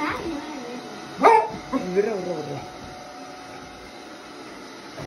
Ура, ура, ура.